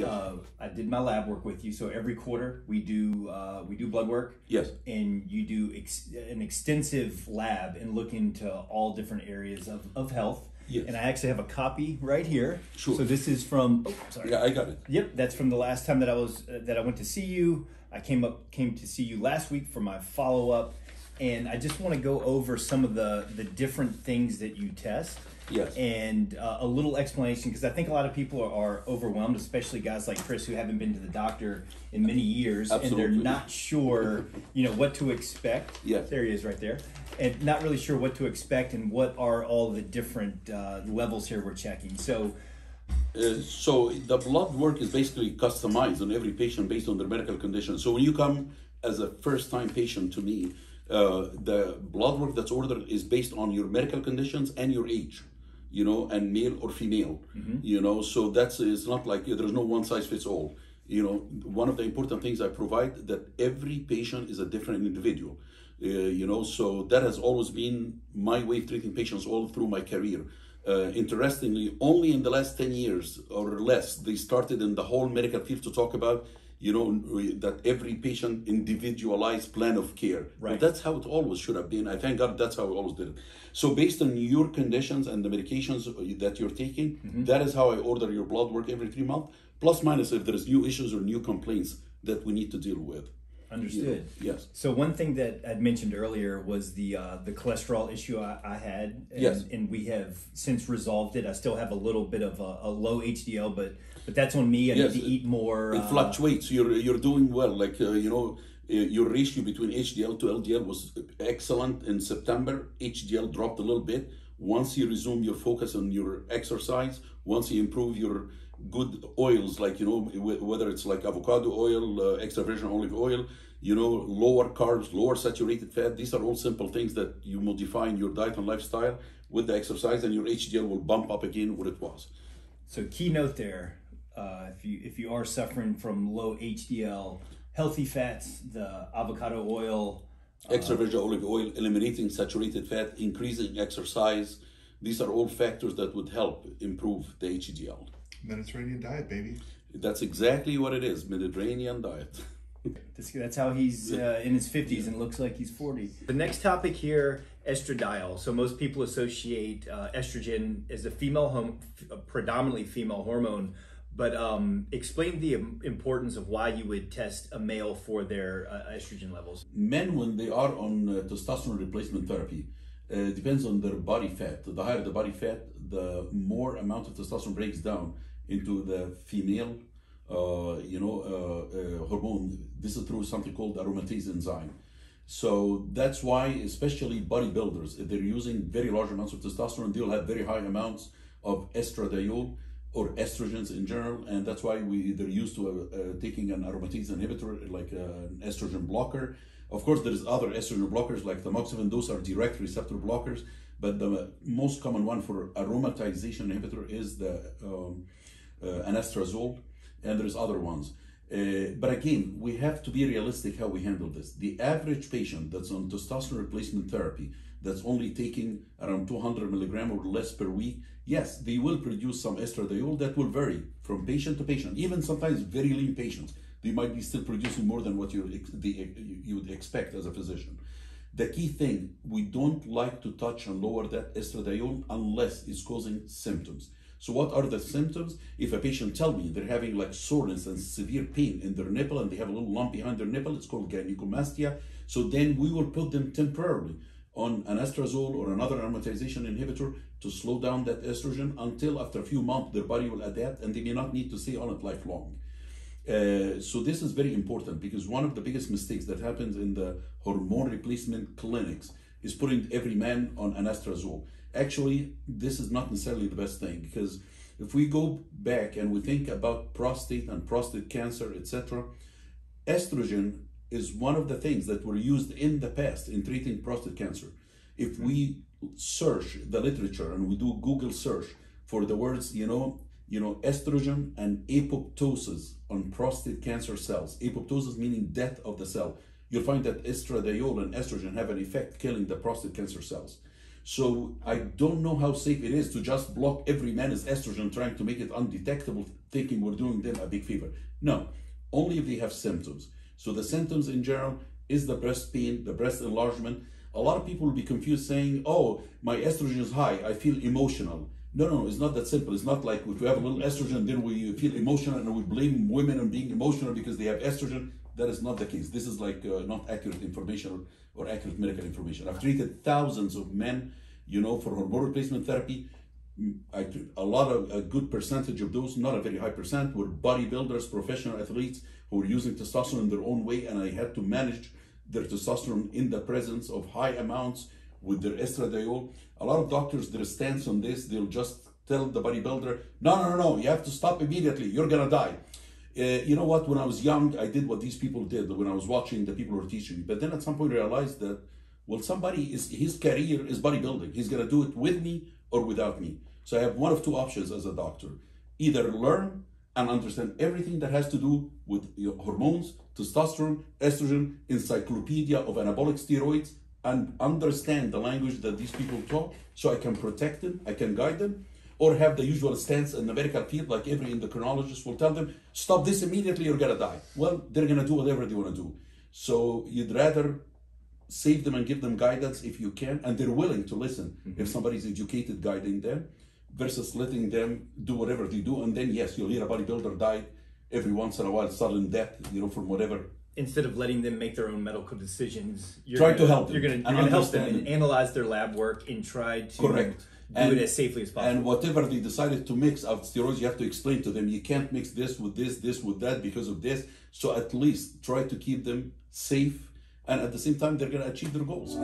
Uh, I did my lab work with you, so every quarter we do uh, we do blood work. Yes. And you do ex- an extensive lab and look into all different areas of, of health. Yes. And I actually have a copy right here. Sure. So this is from. Oh, sorry. Yeah, I got it. Yep, that's from the last time that I was uh, that I went to see you. I came up came to see you last week for my follow up, and I just want to go over some of the the different things that you test. Yes. And uh, a little explanation because I think a lot of people are, are overwhelmed, especially guys like Chris who haven't been to the doctor in many years, and they're not sure, you know, what to expect. Yes. There he is, right there, and not really sure what to expect and what are all the different uh, levels here we're checking. So. Uh, so the blood work is basically customized on every patient based on their medical condition. So when you come as a first-time patient to me, uh, the blood work that's ordered is based on your medical conditions and your age, you know, and male or female, you know. So that's it's not like there's no one size fits all. You know, one of the important things I provide that every patient is a different individual. Uh, you know, so that has always been my way of treating patients all through my career. Uh, interestingly, only in the last 10 years or less, they started in the whole medical field to talk about, you know, that every patient individualized plan of care. Right. But that's how it always should have been. I thank God that's how we always did it. So based on your conditions and the medications uh, that you're taking, mm-hmm. that is how I order your blood work every three months, plus minus if there's new issues or new complaints that we need to deal with. Understood. Yes. So one thing that I'd mentioned earlier was the uh, the cholesterol issue I, I had, and, Yes. and we have since resolved it. I still have a little bit of a, a low HDL, but but that's on me. I Yes, need to eat more. It uh, fluctuates. You're you're doing well. Like uh, you know, your ratio between HDL to LDL was excellent in September. HDL dropped a little bit. Once you resume your focus on your exercise, once you improve your good oils, like you know, whether it's like avocado oil, uh, extra virgin olive oil, you know, lower carbs, lower saturated fat. These are all simple things that you modify in your diet and lifestyle with the exercise, and your HDL will bump up again what it was. So keynote there, uh, if you if you are suffering from low HDL, healthy fats, the avocado oil. extra virgin olive oil, eliminating saturated fat, increasing exercise. These are all factors that would help improve the HDL. Mediterranean diet, baby. That's exactly what it is Mediterranean diet. This, that's how he's uh, in his 50s and looks like he's 40. The next topic here, estradiol. So most people associate uh, estrogen as a female, hom- a predominantly female hormone. But um, explain the importance of why you would test a male for their uh, estrogen levels. Men, when they are on uh, testosterone replacement therapy, uh, depends on their body fat. The higher the body fat, the more amount of testosterone breaks down into the female, uh, you know, uh, uh, hormone. This is through something called aromatase enzyme. So that's why, especially bodybuilders, if they're using very large amounts of testosterone, they'll have very high amounts of estradiol or estrogens in general, and that's why we they're used to uh, uh, taking an aromatase inhibitor like an estrogen blocker. Of course, there's other estrogen blockers like tamoxifen; those are direct receptor blockers. But the most common one for aromatization inhibitor is the um, uh, anastrozole, and there's other ones. Uh, but again, we have to be realistic how we handle this. The average patient that's on testosterone replacement therapy, that's only taking around 200 milligram or less per week, yes, they will produce some estradiol that will vary from patient to patient. Even sometimes very lean patients, they might be still producing more than what you you would expect as a physician. The key thing, we don't like to touch and lower that estradiol unless it's causing symptoms. So what are the symptoms? If a patient tell me they're having like soreness and severe pain in their nipple and they have a little lump behind their nipple, it's called gynecomastia. So then we will put them temporarily on anastrozole or another aromatization inhibitor to slow down that estrogen until after a few months their body will adapt and they may not need to stay on it lifelong. Uh, so this is very important because one of the biggest mistakes that happens in the hormone replacement clinics is putting every man on anastrozole. Actually, this is not necessarily the best thing because if we go back and we think about prostate and prostate cancer, etc., estrogen is one of the things that were used in the past in treating prostate cancer. If we search the literature and we do Google search for the words, you know, you know, estrogen and apoptosis on prostate cancer cells. Apoptosis meaning death of the cell. You'll find that estradiol and estrogen have an effect killing the prostate cancer cells. So I don't know how safe it is to just block every man's estrogen, trying to make it undetectable, thinking we're doing them a big favor. No, only if they have symptoms. So the symptoms in general is the breast pain, the breast enlargement. A lot of people will be confused saying, oh, my estrogen is high, I feel emotional. No, no, it's not that simple. It's not like if we have a little estrogen, then we feel emotional and we blame women on being emotional because they have estrogen. That is not the case. This is like uh, not accurate information or, or accurate medical information. I've treated thousands of men, you know, for hormone replacement therapy. Mm, I, a lot of a good percentage of those, not a very high percent, were bodybuilders, professional athletes who were using testosterone in their own way, and I had to manage their testosterone in the presence of high amounts with their estradiol. A lot of doctors, their stance on this, they'll just tell the bodybuilder, no, no, no, no, you have to stop immediately. You're gonna die. Uh, you know what? When I was young, I did what these people did. When I was watching the people who were teaching, me. but then at some point I realized that well, somebody is his career is bodybuilding. He's gonna do it with me or without me. So I have one of two options as a doctor: either learn and understand everything that has to do with hormones, testosterone, estrogen, encyclopedia of anabolic steroids, and understand the language that these people talk so I can protect them, I can guide them, or have the usual stance in the medical field, like every endocrinologist will tell them, stop this immediately, you're gonna die. Well, they're gonna do whatever they wanna do. So you'd rather save them and give them guidance if you can, and they're willing to listen mm-hmm. if somebody's educated guiding them, versus letting them do whatever they do. And then, yes, you'll hear a bodybuilder die every once in a while, sudden death, you know, from whatever instead of letting them make their own medical decisions, you're try gonna, to help them. You're going to help them and analyze their lab work and try to Correct. do and, it as safely as possible. And whatever they decided to mix of steroids, you have to explain to them you can't mix this with this, this with that because of this. So at least try to keep them safe, and at the same time they're going to achieve their goals.